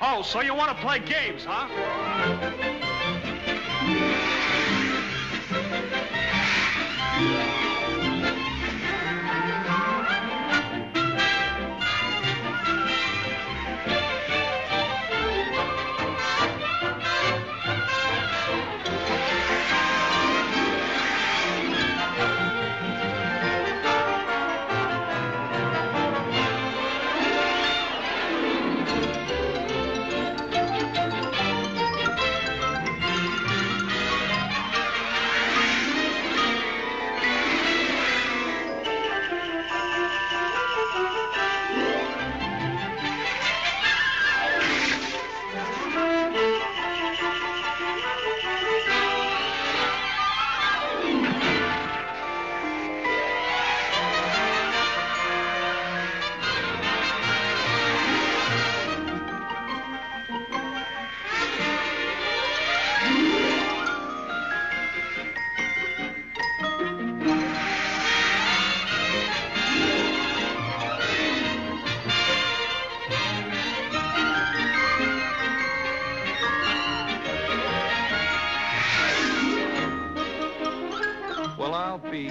Oh, so you want to play games, huh? Well, I'll be.